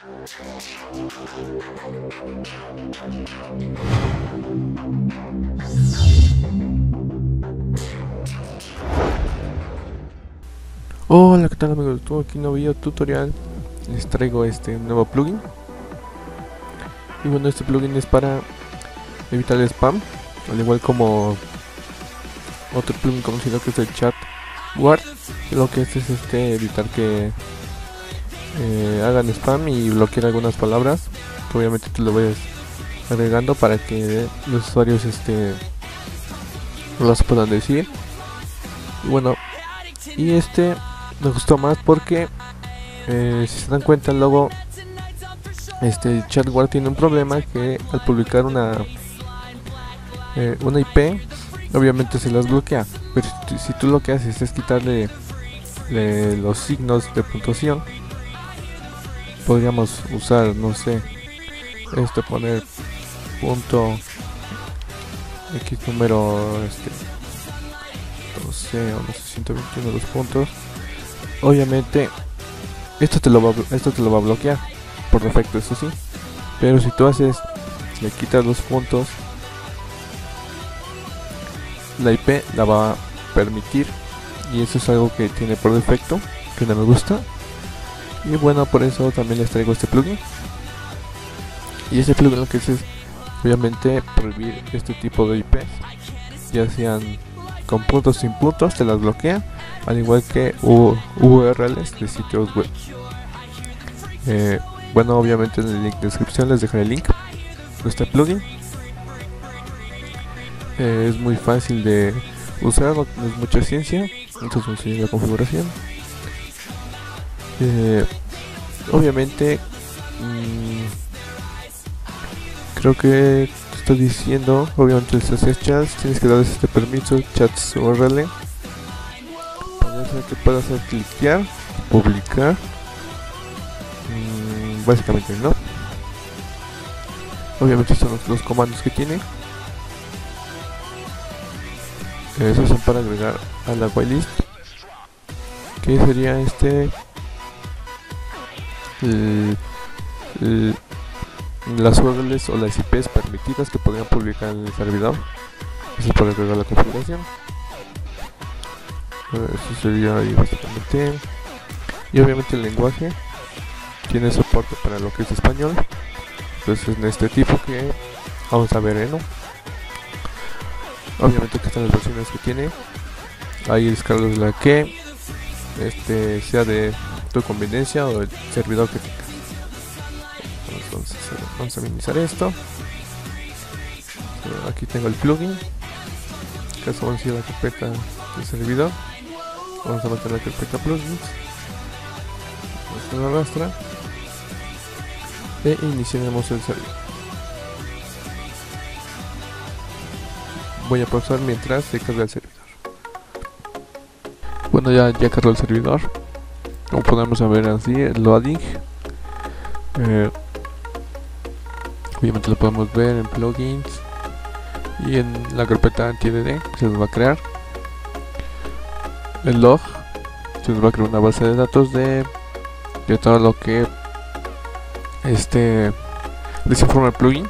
Hola, ¿qué tal amigos? Estuvo aquí un video tutorial. Les traigo este nuevo plugin. Y bueno, este plugin es para evitar el spam, al igual como otro plugin conocido que es el chat guard. Lo que es es este evitar que eh, hagan spam y bloquear algunas palabras. Obviamente te lo voy agregando para que los usuarios este los puedan decir. Y bueno, y este me gustó más porque eh, si se dan cuenta luego este chatware tiene un problema que al publicar una eh, una IP obviamente se las bloquea pero si, tú lo que haces es quitarle los signos de puntuación podríamos usar no sé esto poner punto x número este no sé o no sé 121 los puntos. Obviamente esto te lo va esto te lo va a bloquear por defecto eso sí. Pero si tú haces le quitas los puntos la IP la va a permitir y eso es algo que tiene por defecto que no me gusta y bueno por eso también les traigo este plugin y este plugin lo que hace es obviamente prohibir este tipo de IPs ya sean con puntos sin puntos te las bloquea al igual que URLs de sitios web. Eh, bueno, obviamente en el link de descripción les dejaré el link de este plugin. Eh, es muy fácil de usar, no es mucha ciencia. Entonces vamos la configuración. Eh, obviamente, mmm, creo que está diciendo, obviamente si haces chats, tienes que darles este permiso, chats URL que puedo hacer cliquear, publicar. Mm, básicamente no. Obviamente son los, comandos que tiene. Esos son para agregar a la whitelist. Que sería este. Las URLs o las IPs permitidas que podrían publicar en el servidor. Eso es para agregar la configuración eso sería ahí básicamente y obviamente el lenguaje tiene soporte para lo que es español entonces en este tipo que vamos a ver ¿eh? ¿no? obviamente que están las versiones que tiene ahí descargas la que este sea de tu conveniencia o el servidor que tengas entonces vamos a minimizar esto aquí tengo el plugin que es la carpeta del servidor Vamos a meter la carpeta plugins. Vamos a arrastra. E iniciaremos el servidor. Voy a pausar mientras se carga el servidor. Bueno, ya, ya cargó el servidor. Como podemos ver así, el loading. Eh, obviamente lo podemos ver en plugins y en la carpeta TDD se nos va a crear. El log se nos va a crear una base de datos de, de todo lo que este les informa el plugin.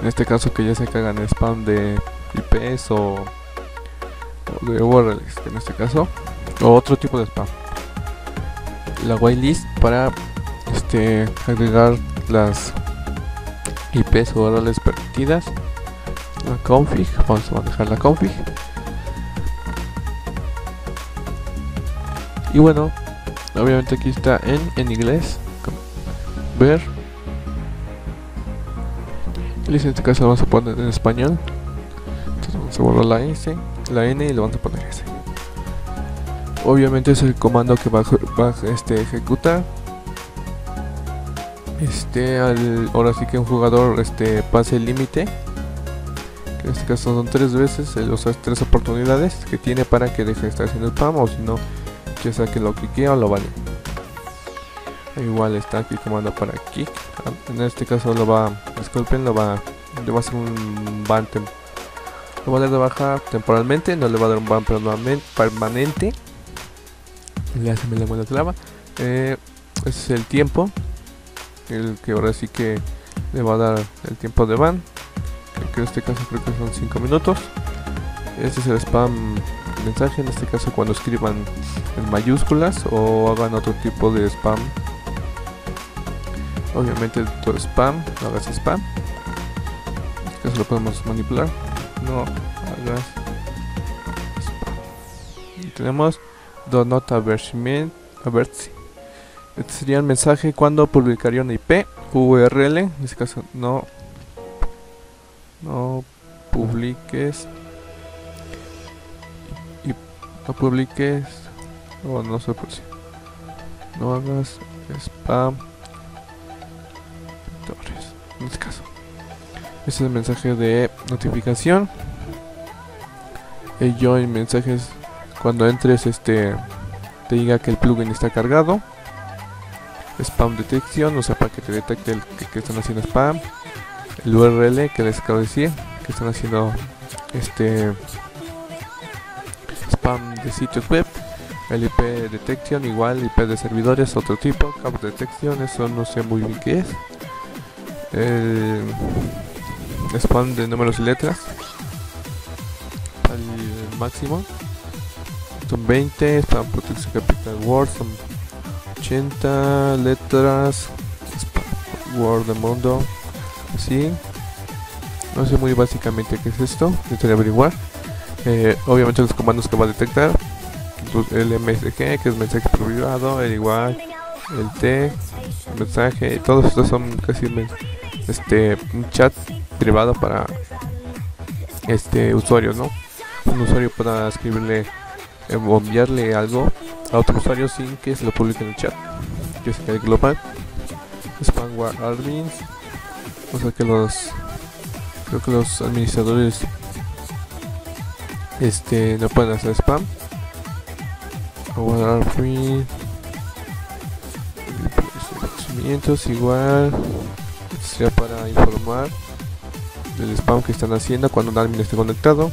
En este caso que ya se cagan spam de IPs o, de URLs en este caso o otro tipo de spam la whitelist para este agregar las IPs o URLs permitidas. La config vamos a manejar la config. Y bueno obviamente aquí está en, en inglés. Ver. Y en este caso lo vamos a poner en español. Entonces vamos a borrar la S la N y le vamos a poner S obviamente es el comando que va, va este, ejecutar. Este al, ahora sí que un jugador este pase el límite. En este caso son tres veces, o sea, tres oportunidades que tiene para que deje de estar haciendo spam o si no ya sea que lo clique o lo vale. Igual está aquí comando para kick. En este caso lo va disculpen lo va le va a hacer un ban lo va a dar de baja temporalmente no le va a dar un ban permanente le hace la lengua la clava. Eh, ese es el tiempo el que ahora sí que le va a dar el tiempo de ban que en este caso creo que son 5 minutos. Este es el spam mensaje en este caso cuando escriban en mayúsculas o hagan otro tipo de spam. Obviamente todo spam no hagas spam. En este caso lo podemos manipular. No hagas spam. Tenemos do not aversion este sería el mensaje cuando publicaría una IP URL en este caso no no publiques y no publiques o no sé por si no hagas spam. En este caso. Este es el mensaje de notificación. El join mensajes cuando entres este te diga que el plugin está cargado. Spam detección o sea para que te detecte el que, están haciendo spam. El URL que les acabo de decir que están haciendo este spam de sitios web. El IP detección igual IP de servidores otro tipo campo de detección eso no sé muy bien qué es. El spam de números y letras al máximo son 20 spam protección capital word son 80 letras word de mundo así. No sé muy básicamente qué es esto necesitaría averiguar. Eh, obviamente los comandos que va a detectar el MSG que es mensaje privado el igual el T mensaje todos estos son casi este un chat privado para este usuario no un usuario pueda escribirle enviarle algo a otro usuario sin que se lo publique en el chat. Que es el global spamware admins o sea que los creo que los administradores este no pueden hacer spam. Guardar free igual sea para informar del spam que están haciendo cuando un admin esté conectado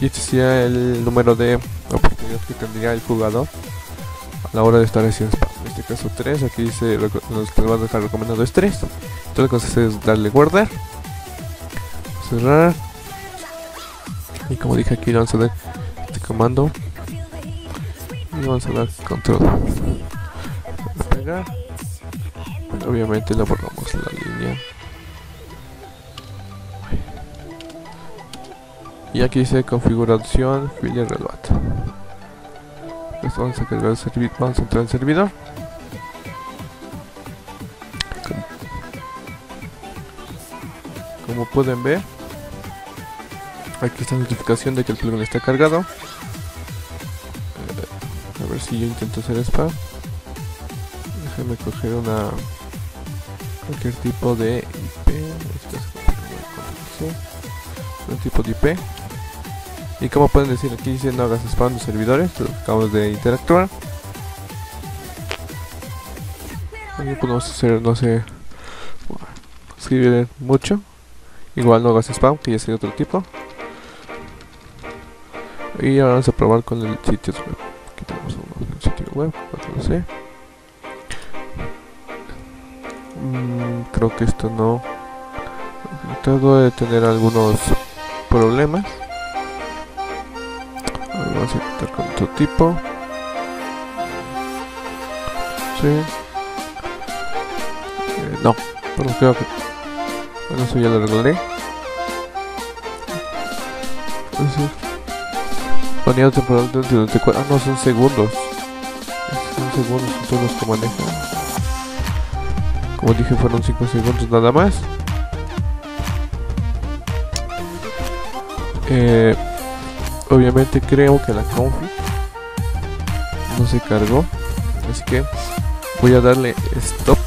y este sería el número de oportunidades que tendría el jugador a la hora de estar haciendo spam en este caso 3 aquí dice los que van a dejar recomendado es 3 entonces lo que hace es darle guardar cerrar. Y como dije aquí vamos a dar este comando. Y vamos a dar control. Pegar. Obviamente le borramos y aquí dice configuración file reload Esto vamos a cargar el servidor vamos a entrar al servidor. Como pueden ver aquí está la notificación de que el plugin está cargado. Eh, a ver si yo intento hacer spam déjame coger una cualquier tipo de IP un tipo de IP y como pueden decir aquí dice no hagas spam de servidores acabamos de interactuar aquí podemos hacer no sé. Escribir mucho. Igual no hagas spam que ya sería otro tipo. Y ahora vamos a probar con el sitio web. Aquí tenemos un sitio web 4C mm, creo que esto no. Todo de tener algunos problemas intentar con otro tipo sí eh, no pero creo que bueno eso ya lo arreglé Sonido temporal de 24. Ah, no, son segundos. Son segundos, son los que manejan. Como dije, fueron 5 segundos nada más. Eh, obviamente creo que la config no se cargó. Así que voy a darle stop.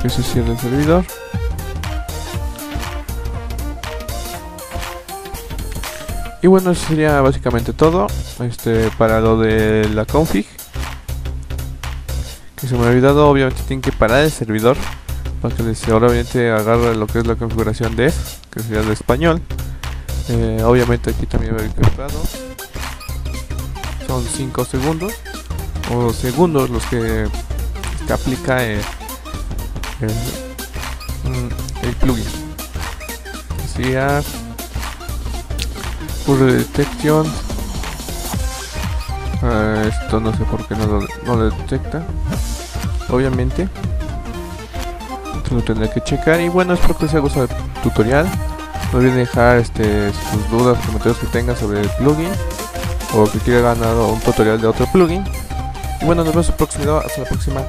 Que se cierre el servidor. Y bueno eso sería básicamente todo este para lo de la config que se me ha olvidado obviamente tienen que parar el servidor para que les obviamente agarre lo que es la configuración de que sería de español Eh, obviamente aquí también ver equipado. Son 5 segundos o segundos los que, que aplica el, el, mm, el plugin. Decía por detección. Uh, esto no sé por qué no lo, no lo detecta. Obviamente. Esto lo tendré que checar. Y bueno, espero que les haya gustado el tutorial. No olviden dejar este, sus dudas, comentarios que tengan sobre el plugin. O que quiera ganar un tutorial de otro plugin. Y bueno, nos vemos en el próximo video. Hasta la próxima.